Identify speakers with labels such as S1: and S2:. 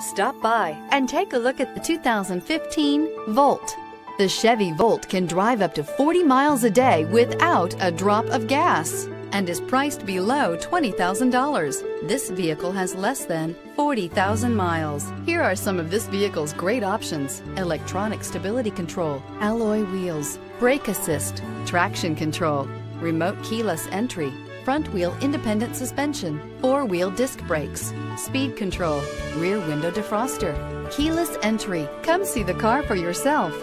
S1: Stop by and take a look at the 2015 Volt. The Chevy Volt can drive up to 40 miles a day without a drop of gas and is priced below $20,000. This vehicle has less than 40,000 miles. Here are some of this vehicle's great options. Electronic stability control, alloy wheels, brake assist, traction control, remote keyless entry, front wheel independent suspension, four wheel disc brakes, speed control, rear window defroster, keyless entry. Come see the car for yourself.